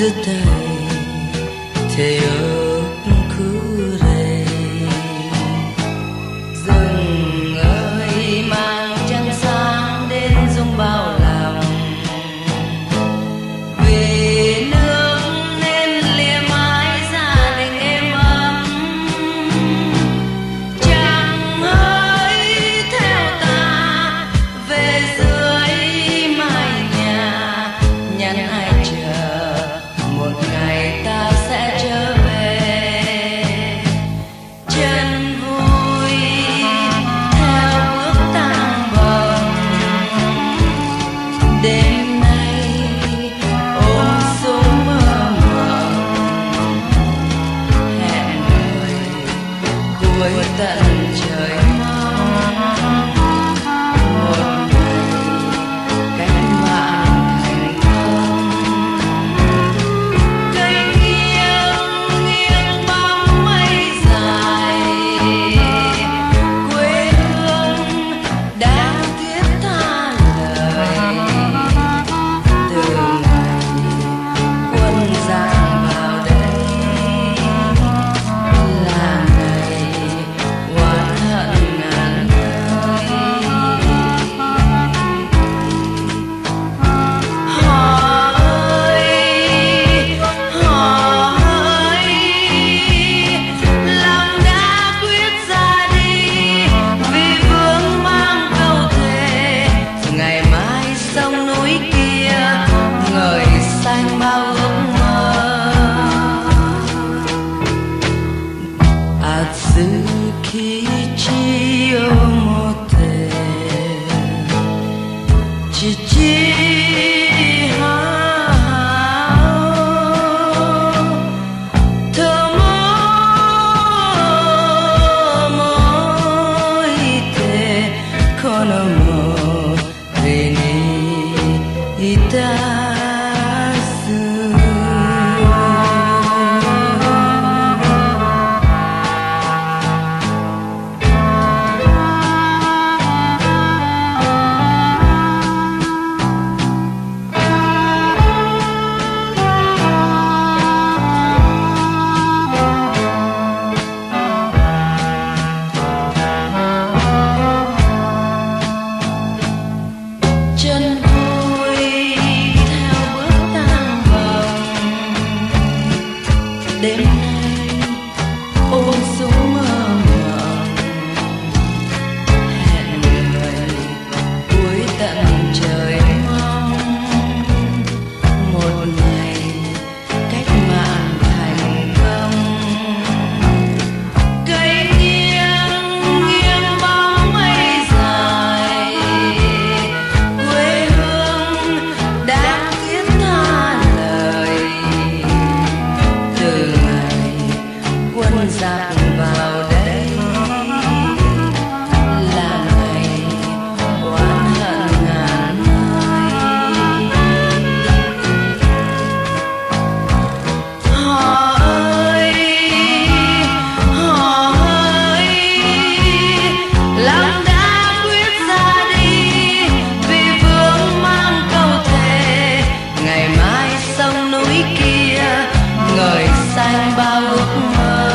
a day to you. この身 Oh. xanh bao ước mơ.